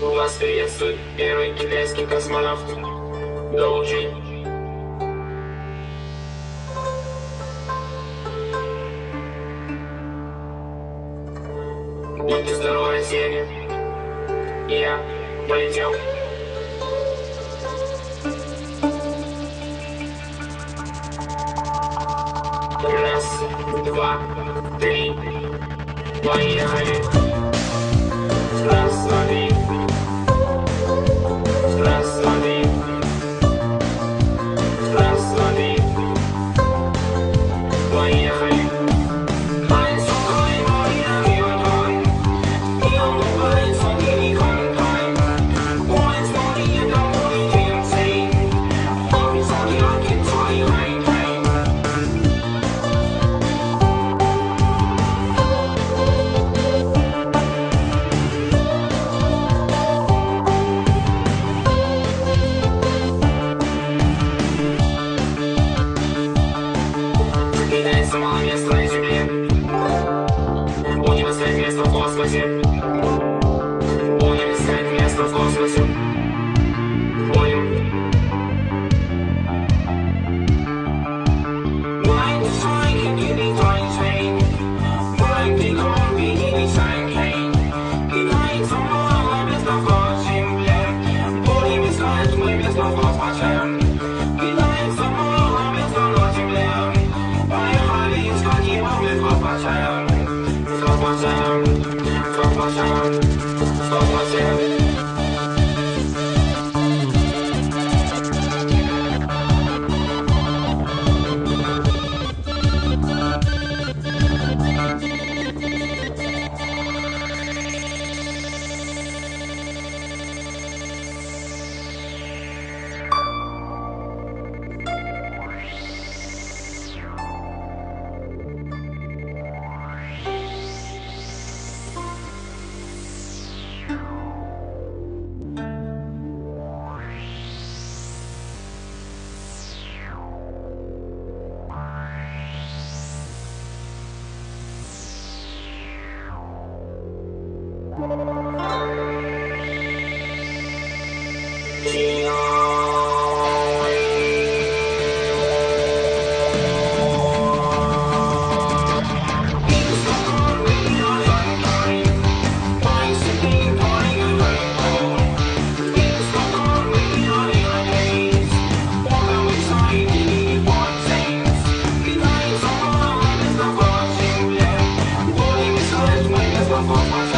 Вас приветствует первый китайский космонавт Доуджи. Будьте здоровы, Россияне. Я полетел. Раз, два, три. Поехали. меняет само место на земле. Будем искать место в космосе. Будем искать место в космосе. Let's go, let's go, let's go, let's go, let's go, alone. Thank you.